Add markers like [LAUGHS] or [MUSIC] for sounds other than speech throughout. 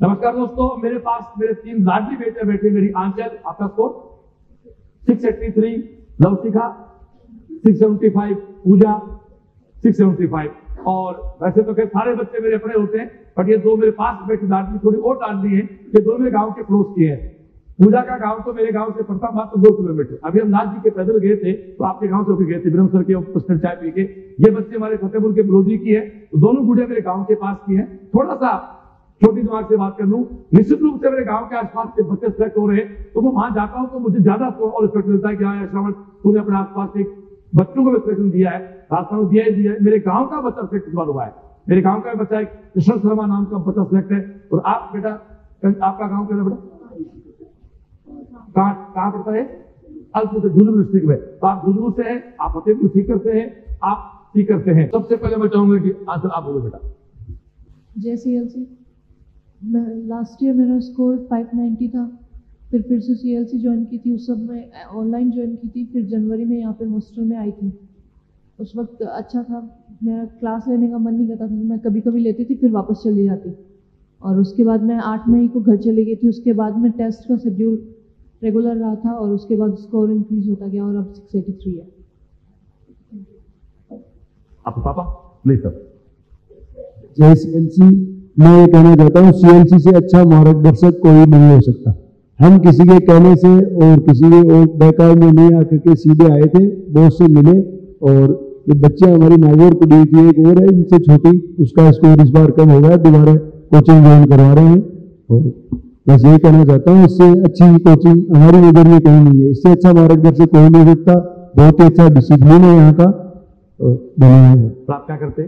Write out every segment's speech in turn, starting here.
नमस्कार दोस्तों, मेरे पास मेरे तीन लाडली बेटे बैठे मेरी आंचल, आपका score six eighty three Lovshikha six seventy five Pooja six seventy five और वैसे तो खैर सारे बच्चे मेरे अपने होते हैं बट ये दो मेरे पास बैठे लाडली, थोड़ी और लाडली है, ये दो मेरे गाँव के पड़ोस की है। पूजा का गाँव तो मेरे गाँव से पड़ता मात्र दो किलोमीटर। अभी हम नाथ जी के पैदल गए थे तो आपके गाँव से होकर गए थे, ब्रह्म सर के पुस्तक चाय पी के। ये बच्चे हमारे फतेहपुर के बलोदी की है तो दोनों गुड़िया मेरे गाँव के पास की है। थोड़ा सा छोटी दिमाग से बात कर लू, निश्चित रूप से मेरे गाँव के आसपास के बच्चे सेलेक्ट हो रहे हैं। तो मैं वहाँ जाता हूँ तो मुझे ज़्यादा और रिस्पेक्ट मिलता है कि हाँ श्रवण, तूने अपने आसपास के बच्चों को सिलेक्शन दिया है राजस्थान में दिया ही दिया है। मेरे गाँव का बच्चा सिलेक्ट हुआ है। मेरे गाँव का बच्चा एक कृष्ण शर्मा नाम का बच्चा सिलेक्ट है। और आप बेटा, आपका गाँव कैसा बेटा? कहाँ पड़ता है? अल्प से झुंझुनू डिस्ट्रिक्ट में। तो आप झुंझुनू से हैं, आप फतेहपुर सीख करते हैं, आप सीख करते हैं। सबसे पहले मैं चाहूँगा कि आंसर आप बोलो बेटा। जय C L C last year मेरा स्कोर 590 था फिर फिर से सी एल सी ज्वाइन की थी उस सब में ऑनलाइन ज्वाइन की थी फिर जनवरी में यहाँ पे हॉस्टल में आई थी। उस वक्त अच्छा था मेरा क्लास लेने का मन नहीं करता था मैं कभी कभी लेती थी फिर वापस चली जाती। और उसके बाद मैं आठ मई को घर चली गई थी उसके बाद में टेस्ट का शेड्यूल रेगुलर रहा था और उसके बाद स्कोर इंक्रीज होता गया और अब सिक्स एटी थ्री है। आपके पापा? Please sir. जय सीएलसी मैं ये कहना चाहता हूँ सीएलसी से अच्छा मार्गदर्शक कोई नहीं हो सकता। हम किसी के कहने से और किसी के और बैकार में नहीं आकर के सीधे आए थे बहुत से मिले और ये बच्चे हमारी नागौर पड़ी की एक और है इनसे छोटी उसका स्कोर इस बार कम हो गया दोबारा कोचिंग ज्वाइन करवा रहे हैं। और बस यही कहना चाहता हूँ इससे अच्छी कोचिंग हमारी नज़र में कहीं नहीं है। इससे अच्छा मार्गदर्शक कोई नहीं सकता बहुत ही अच्छा डिसिप्लिन है यहाँ का। और धन्यवाद। आप क्या करते?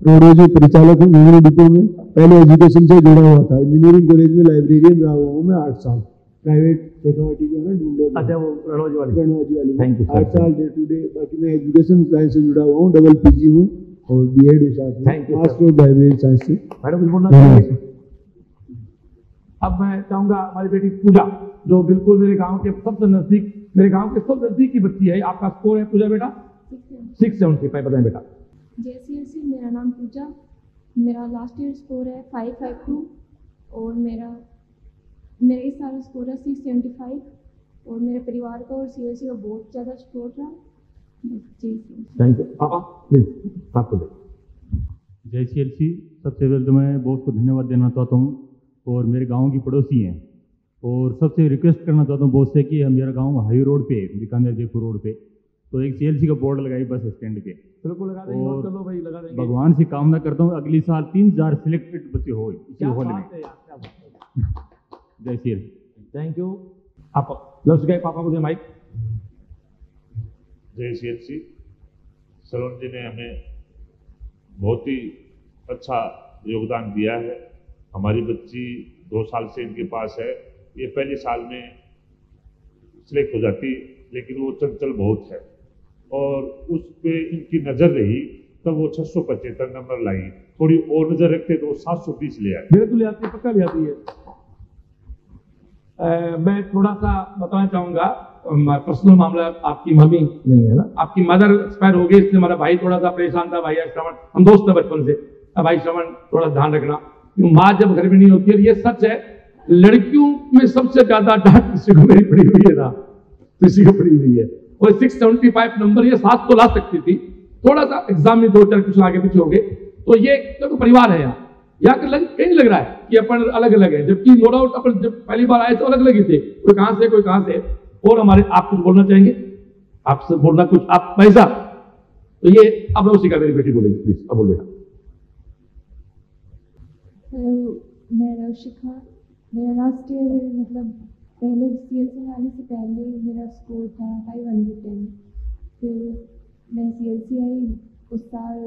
हैं मैं परिचालक हूँ इंजीनियरिंग डिपो में। पहले एजुकेशन से जुड़ा हुआ था। इंजीनियरिंग कॉलेज में लाइब्रेरियन रहा हुआ हूँ मैं आठ साल। प्राइवेट शेखावटी जो है ना अच्छा वो रणोजी वाली। गणवाजी वाली। में। Thank आठ साल डे टू डे बाकी मैं एजुकेशन साइंस से जुड़ा हुआ हूँ डबल पीजी हूँ और बी एड साथ. मास्टर ऑफ़ लाइब्रेरी साइंस से। मैडम कुछ बोलना धन्यवाद अब मैं चाहूँगा हमारी बेटी पूजा जो बिल्कुल मेरे गाँव के सबसे नज़दीक मेरे गाँव के सबसे नज़दीक की बच्ची है। आपका स्कोर है पूजा बेटा? सिक्स सेवेंटी फाइव बताएँ बेटा। जय सी एस सी मेरा नाम पूजा। मेरा लास्ट ईयर स्कोर है फाइव फाइव टू और मेरा मेरा इस साल स्कोर है सिक्स सेवेंटी फाइव और मेरे परिवार का और सी एस सी का बहुत ज़्यादा सपोर्ट रहा। थैंक यू प्लीज़ आपको जय सी एल सी सबसे पहले तो मैं बहुत को धन्यवाद देना चाहता हूँ और मेरे गाँव की पड़ोसी हैं। और सबसे रिक्वेस्ट करना चाहता हूँ बहुत से कि मेरा गाँव हाई रोड पे है बीकानेर जयपुर रोड पे तो एक सी का बोर्ड लगाई बस स्टैंड पे। बिल्कुल लगा देंगे और नोट कर लो भाई लगा देंगे। भगवान से कामना करता हूँ अगली साल तीन हज़ार सिलेक्टेड बच्चे हो इसी हॉल में। [LAUGHS] जय एल थैंक यू आप लफ्ज गए पापा को दे माइक जय एच सी सरोन जी ने हमें बहुत ही अच्छा योगदान दिया है। हमारी बच्ची दो साल से इनके पास है। ये पहले साल में सिलेक्ट हो जाती लेकिन वो चंचल बहुत है। और उस पे इनकी नज़र रही तब वो छह सौ पचहत्तर नंबर लाई। थोड़ी और नज़र रखते तो सात सौ बीस ले आए। मेरे को ले आती पक्का ले आती है। अ, मैं थोड़ा सा बताना चाहूँगा पर्सनल मामला आपकी मम्मी नहीं है ना? आपकी मदर एक्सपायर हो गई इसलिए हमारा भाई थोड़ा सा परेशान था। भाई श्रवण हम दोस्त थे बचपन से। भाई श्रवण थोड़ा ध्यान रखना। माँ जब घर में नहीं होती है ये सच है लड़कियों में सबसे ज़्यादा डांट किसी को मेरी पड़ी हुई है ना? किसी को पड़ी हुई है। सेवेंटी फाइव नंबर ये सात तो ला सकती थी। थोड़ा सा एग्ज़ाम में दो चार क्वेश्चन आगे पीछे हो गए। तो ये तो तो परिवार है यहाँ यहाँ के लग कहीं लग रहा है कि अपन अलग अलग है। जबकि नो डाउट अपन जब पहली बार आए तो अलग अलग ही थे। कोई कहाँ से, कोई कहाँ से। और हमारे, आप कुछ बोलना चाहेंगे? आपसे बोलना कुछ। आप पैसा तो ये, अब उसी का मेरी बेटी बोलेगी प्लीज़ अब बोल बेटा हेलो मैं रवशिखा मेरा लास्ट ईयर मतलब पहले सी एल सी में आने से पहले मेरा स्कोर था फाइव हंड्रेड टेन फिर मैं सी एल सी आई उस साल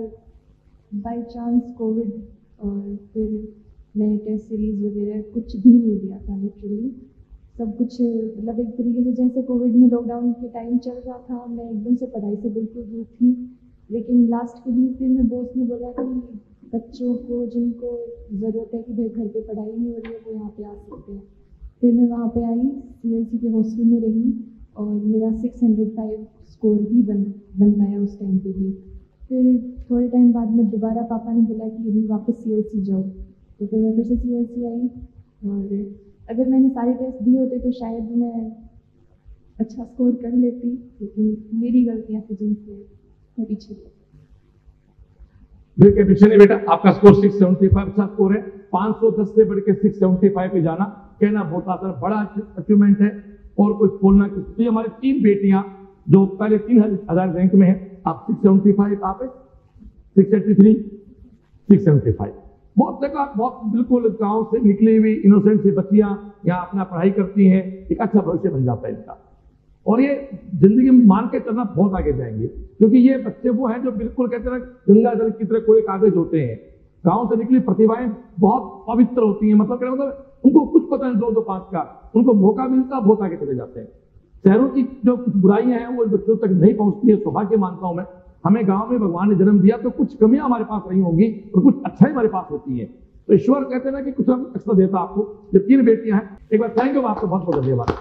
बाई चांस कोविड और फिर मैंने टेस्ट सीरीज़ वगैरह कुछ भी नहीं दिया था लिटरली सब कुछ मतलब एक तरीके से जैसे कोविड में लॉकडाउन के टाइम चल रहा था, मैं एकदम से पढ़ाई से बिल्कुल दूर थी. लेकिन लास्ट के बीस दिन में बॉस ने बोला कि बच्चों को, जिनको ज़रूरत है कि भाई घर पे पढ़ाई नहीं हो रही है, वो यहाँ पे आ सकते हैं. फिर मैं वहाँ पे आई सी के हॉस्टल में रही और मेरा सिक्स हंड्रेड फाइव स्कोर भी बन बन पाया उस टाइम पे भी। फिर थोड़े टाइम बाद में दोबारा पापा ने बोला कि अभी वापस सी जाओ। तो फिर मैं फिर से सी आई और अगर मैंने सारे टेस्ट दिए होते तो शायद मैं अच्छा स्कोर कर लेती, लेकिन मेरी गलतियाँ थी जिनसे मैं पीछे बेटा, आपका स्कोर 675 अच्छा स्कोर है। 510 से बढ़ के 675 पे जाना। कहना बहुत आसान, बड़ा अचीवमेंट है। और कुछ बोलना तो ये हमारी तीन बेटियाँ, जो पहले तीन हज़ार रैंक में है, आप 675 आप है? 683 675 बहुत जगह, बहुत बिल्कुल गाँव से निकली हुई इनोसेंट सी बच्चियाँ यहाँ अपना पढ़ाई करती हैं, एक अच्छा भविष्य बन जाता है इनका। और ये ज़िंदगी में मान के चलना बहुत आगे जाएँगे, क्योंकि ये बच्चे वो हैं जो बिल्कुल कहते हैं गंगा जल की तरह कोई कागज़ होते हैं। गाँव से निकली, प्रतिभाएँ बहुत पवित्र होती हैं। मतलब क्या मतलब उनको कुछ पता नहीं दो दो पाँच का। उनको मौका मिलता, बहुत आगे चले जाते हैं। शहरों की जो कुछ बुराइयाँ हैं, वो बच्चों तक नहीं पहुँचती है, सौभाग्य मानता हूँ मैं। हमें गाँव में भगवान ने जन्म दिया तो कुछ कमियाँ हमारे पास नहीं होंगी और कुछ अच्छा ही हमारे पास होती है। तो ईश्वर कहते हैं ना कि कुछ एक्स्ट्रा देता आपको ये तीन बेटियाँ हैं। एक बार थैंक यू, आपको बहुत बहुत धन्यवाद।